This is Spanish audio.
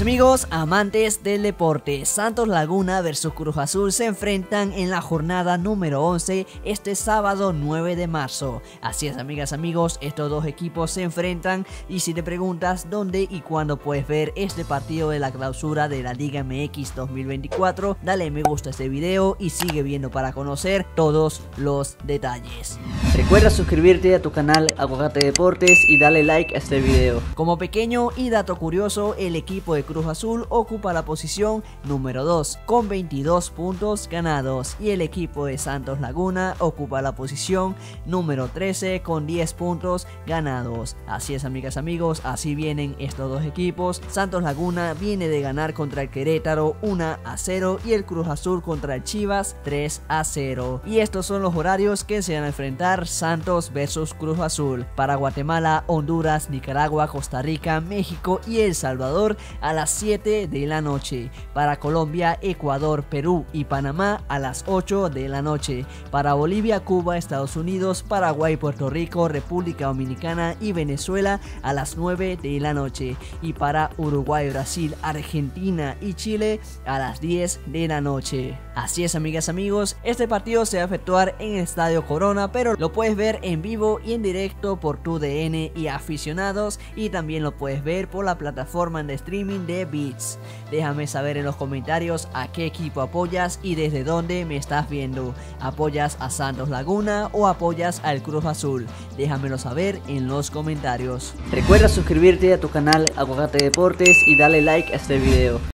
amigos, amantes del deporte, Santos Laguna versus Cruz Azul se enfrentan en la jornada número 11 este sábado 9 de marzo. Así es amigas, amigos, estos dos equipos se enfrentan y si te preguntas dónde y cuándo puedes ver este partido de la clausura de la Liga MX 2024, dale me gusta a este video y sigue viendo para conocer todos los detalles. Recuerda suscribirte a tu canal Aguacate Deportes y dale like a este video. Como pequeño y dato curioso, el equipo de Cruz Azul ocupa la posición número 2 con 22 puntos ganados y el equipo de Santos Laguna ocupa la posición número 13 con 10 puntos ganados. Así es amigas amigos, así vienen estos dos equipos. Santos Laguna viene de ganar contra el Querétaro 1 a 0 y el Cruz Azul contra el Chivas 3 a 0. Y estos son los horarios que se van a enfrentar Santos versus Cruz Azul para Guatemala, Honduras, Nicaragua, Costa Rica, México y El Salvador las 7 de la noche. Para Colombia, Ecuador, Perú y Panamá a las 8 de la noche. Para Bolivia, Cuba, Estados Unidos, Paraguay, Puerto Rico, República Dominicana y Venezuela a las 9 de la noche. Y para Uruguay, Brasil, Argentina y Chile a las 10 de la noche. Así es amigas amigos, este partido se va a efectuar en el Estadio Corona, pero lo puedes ver en vivo y en directo por tu DN y aficionados y también lo puedes ver por la plataforma de streaming de Beats. Déjame saber en los comentarios a qué equipo apoyas y desde dónde me estás viendo. ¿Apoyas a Santos Laguna o apoyas al Cruz Azul? Déjamelo saber en los comentarios. Recuerda suscribirte a tu canal Aguacate Deportes y darle like a este video.